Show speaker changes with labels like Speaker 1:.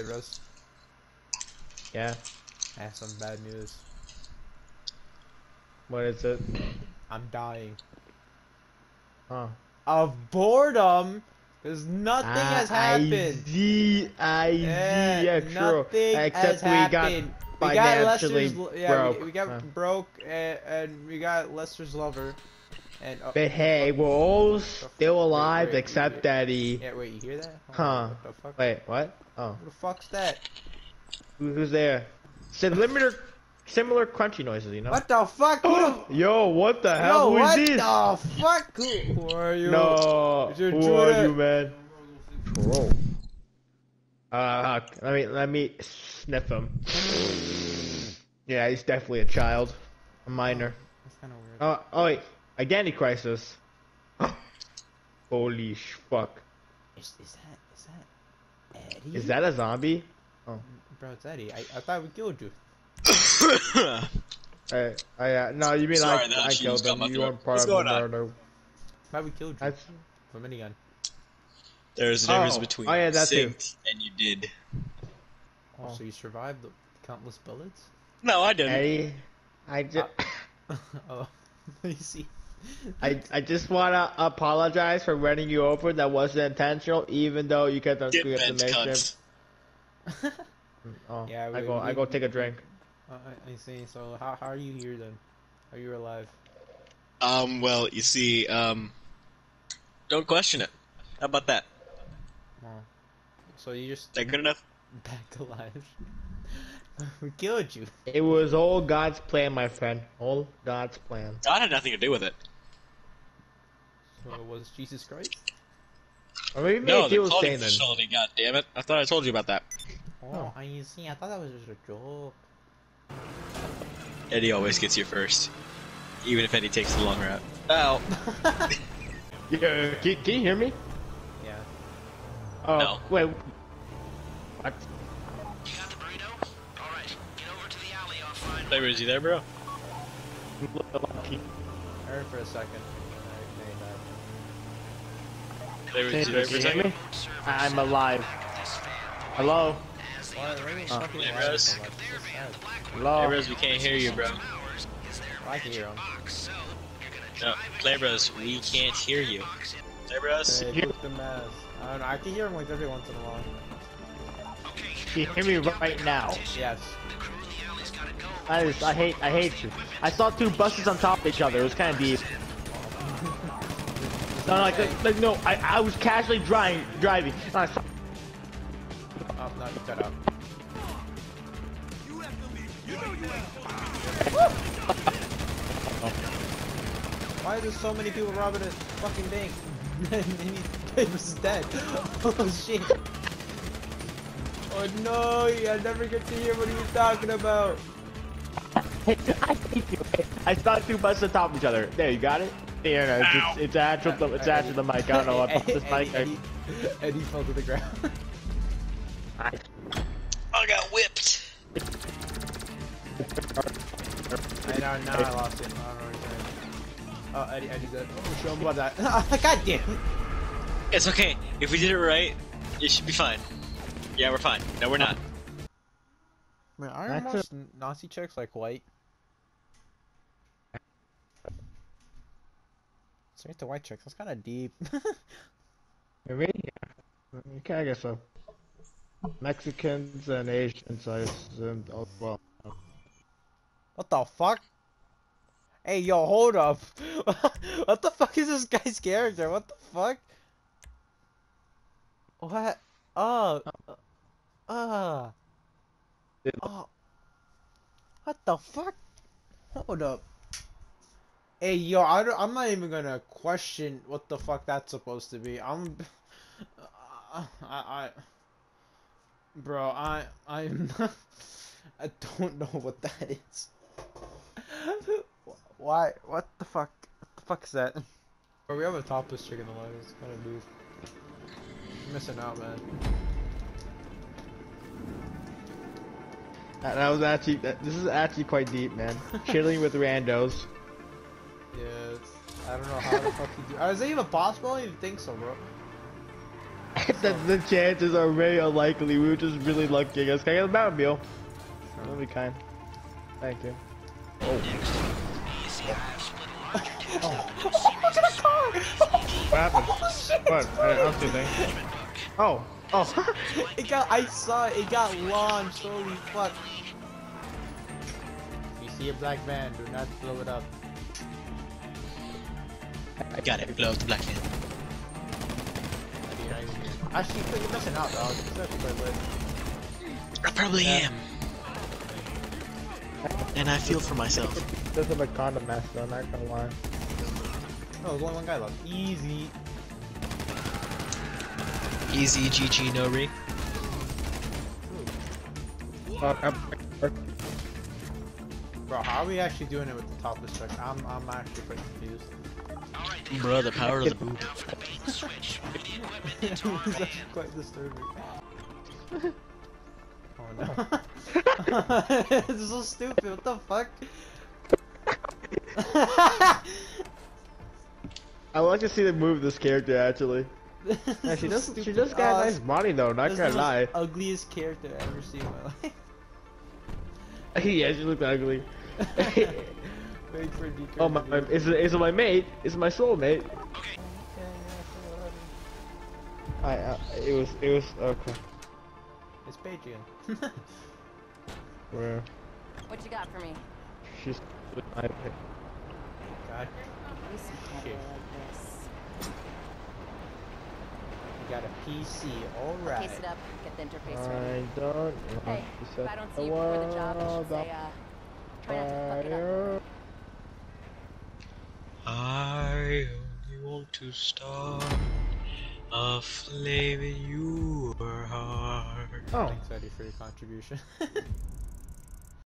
Speaker 1: Play Bros.
Speaker 2: Yeah.
Speaker 1: I have some bad news.
Speaker 2: What is it?
Speaker 1: I'm dying.
Speaker 2: Huh.
Speaker 1: Of boredom, because nothing has happened.
Speaker 2: ID, ID,
Speaker 1: Yeah,
Speaker 2: yeah, true.
Speaker 1: nothing
Speaker 2: Except
Speaker 1: has
Speaker 2: we
Speaker 1: happened.
Speaker 2: got
Speaker 1: we got
Speaker 2: financially
Speaker 1: Lester's, yeah,
Speaker 2: broke.
Speaker 1: we, we got
Speaker 2: Huh.
Speaker 1: broke, and, and we got Lester's lover, and oh,
Speaker 2: But hey, we're all still alive
Speaker 1: wait,
Speaker 2: except
Speaker 1: wait.
Speaker 2: Daddy.
Speaker 1: yeah, wait, you hear that? Hold
Speaker 2: Huh.
Speaker 1: on, What the fuck?
Speaker 2: Wait, what? Oh,
Speaker 1: What the fuck's that?
Speaker 2: who, who's there? Similar, similar crunchy noises, you know?
Speaker 1: What the fuck? Who the
Speaker 2: Yo, what the
Speaker 1: Yo,
Speaker 2: hell? Who is
Speaker 1: what the fuck? Who, who are you?
Speaker 2: No, who
Speaker 1: Judah-
Speaker 2: are you, man? Troll. Uh, let me let me sniff him. yeah, he's definitely a child, a minor.
Speaker 1: That's kind of weird.
Speaker 2: Oh, oh wait, identity crisis. Holy sh- fuck!
Speaker 1: Is, is that is that Eddy?
Speaker 2: Is that a zombie?
Speaker 1: Oh, bro? It's Eddy. I, I thought we killed you.
Speaker 2: I, I, uh, no, you mean
Speaker 3: Sorry,
Speaker 2: I,
Speaker 3: that
Speaker 2: I
Speaker 3: actually
Speaker 2: killed
Speaker 3: just got
Speaker 2: him.
Speaker 3: my
Speaker 2: You weren't part
Speaker 3: What's
Speaker 2: of the murder.
Speaker 1: Why we killed you?
Speaker 2: That's,
Speaker 1: With a minigun.
Speaker 3: There's a difference
Speaker 2: Oh.
Speaker 3: between
Speaker 2: Oh, yeah, that too.
Speaker 3: and you did.
Speaker 1: Oh,
Speaker 2: Oh.
Speaker 1: so you survived the countless bullets?
Speaker 3: No, I didn't.
Speaker 2: Eddy, I just,
Speaker 1: oh, you see.
Speaker 2: I, I just wanna apologize for running you over. That wasn't intentional, even though you kept on
Speaker 3: Get
Speaker 2: good
Speaker 3: bent,
Speaker 2: information.
Speaker 3: cunts.
Speaker 2: Oh,
Speaker 1: Yeah,
Speaker 2: I
Speaker 1: we-
Speaker 2: go, I
Speaker 1: we-
Speaker 2: go take a drink.
Speaker 1: Uh, I, I see. So how how are you here then? Are you alive?
Speaker 3: Um, well, you see, um, don't question it. How about that?
Speaker 1: Oh. So you just
Speaker 3: Is that good enough?
Speaker 1: back alive? we killed you.
Speaker 2: It was all God's plan, my friend. All God's plan.
Speaker 3: God had nothing to do with it.
Speaker 1: So it was Jesus Christ?
Speaker 2: Or maybe
Speaker 3: No,
Speaker 2: he
Speaker 3: the
Speaker 2: was
Speaker 3: cloning
Speaker 2: saying
Speaker 3: facility. God damn it! I thought I told you about that.
Speaker 1: Oh, I you see. I thought that was just a joke.
Speaker 3: Eddy always gets you first, even if Eddy takes the long route. Oh,
Speaker 2: Yeah, can, can you hear me?
Speaker 1: Yeah.
Speaker 2: Oh,
Speaker 3: No.
Speaker 2: wait. What?
Speaker 4: You got the burrito? Alright, get over to the alley, I'll find
Speaker 3: Flavor, is he there, bro?
Speaker 1: I heard for a second. and
Speaker 3: Flavor,
Speaker 2: Can
Speaker 3: is he there for a
Speaker 2: you hear me? I'm alive. Hello?
Speaker 1: I died. Why, why are
Speaker 2: Uh.
Speaker 3: Hey, Rose.
Speaker 1: so much? That's sad.
Speaker 3: Hey, Rose, we can't hear you, bro.
Speaker 1: I can hear him.
Speaker 3: No, Flavors, we can't hear you. Flavors,
Speaker 1: Hey, look the mess. I don't know. I can hear him like every once in a while.
Speaker 2: You hear me right now?
Speaker 1: Yes.
Speaker 2: I just, I hate, I hate you. I saw two buses on top of each other. It was kind of deep. No, no, like, like, like, no, I, I was casually driving, driving. And I saw,
Speaker 1: Oh, no, you cut out. Why are there so many people robbing a fucking bank? and he was dead. Oh shit. Oh no, I never get to hear what he was talking about.
Speaker 2: I hate you. I saw two buses on top of each other. There, you got it? There, no, it's, it's, it's actual, the, it's actual the mic. I don't know what
Speaker 1: Eddy,
Speaker 2: this mic.
Speaker 1: Eddy, Eddy fell to the ground.
Speaker 2: I,
Speaker 3: I got whipped.
Speaker 1: I know, now I lost him. I don't oh, know what he's saying. Oh, Eddy, Eddy good. Oh, show him about that. God damn.
Speaker 3: It's okay. If we did it right, it should be fine. Yeah, we're fine. No, we're not.
Speaker 1: Man, are
Speaker 2: That's
Speaker 1: most Nazi chicks like white? Straight to white chicks. That's kind of deep.
Speaker 2: Maybe? Yeah. Okay, I guess so. Mexicans and Asians, I assumed, as well.
Speaker 1: what the fuck? Hey, yo, hold up. what the fuck is this guy's character? What the fuck? What? Oh. Uh. uh. Oh. What the fuck? Hold up. Hey, yo, I don't, I'm not even gonna question what the fuck that's supposed to be. I'm. I. I. Bro, I. I'm. I don't know what that is. Why? What the fuck? What the fuck is that? Bro, we have a topless chick in the. It's kind of. You're missing out, man.
Speaker 2: That, that was actually, that, this is actually quite deep, man. Chilling with randos.
Speaker 1: Yeah, I don't know how the fuck you do. Uh, Is that even possible? I don't even think so, bro.
Speaker 2: the, the chances are very unlikely. We were just really lucky. I guess. Can I get the Batmobile? That'd be kind. Thank you. What happened? What? I don't see anything. Oh. Oh.
Speaker 1: It got. I saw it. It got launched. Holy fuck. If you see a black van, do not blow it up.
Speaker 3: I got it. Blow up the black hand.
Speaker 1: That'd be right here. Actually, you're missing out, dog. It's actually quite lit.
Speaker 3: I probably
Speaker 1: Yeah.
Speaker 3: am. And I feel for myself.
Speaker 2: This is a condom master. I'm not gonna lie.
Speaker 1: Oh, no, there's only one guy left. Easy.
Speaker 3: Easy GG no re.
Speaker 1: Bro, how are we actually doing it with the topless truck? I'm, I'm actually quite confused.
Speaker 3: Bro, the power of the boob.
Speaker 1: it's actually quite disturbing. Oh no. this is so stupid, what the fuck?
Speaker 2: I would like to see them move this character actually. Yeah, she does. She does got a nice money though. Not
Speaker 1: This
Speaker 2: gonna lie.
Speaker 1: ugliest character I've ever seen in my life.
Speaker 2: yeah, she looks ugly.
Speaker 1: Wait for Deacon
Speaker 2: oh
Speaker 1: to
Speaker 2: my!
Speaker 1: do-
Speaker 2: Is it? Is it my mate? Is it my soulmate?
Speaker 1: Yeah, yeah,
Speaker 2: I. Uh, it was. It was. Okay.
Speaker 1: It's Patreon.
Speaker 2: Where?
Speaker 5: What you got for me?
Speaker 2: She's. I.
Speaker 1: God. Shit.
Speaker 5: Like this.
Speaker 1: You got a PC, alright.
Speaker 5: Case it up. Get the interface ready.
Speaker 2: I don't. want
Speaker 5: Hey, if I don't see you before the job, I should say, uh, try not to fuck it up.
Speaker 3: I only want to start a flame in your heart.
Speaker 2: Oh.
Speaker 1: Thanks, Eddy, for your contribution.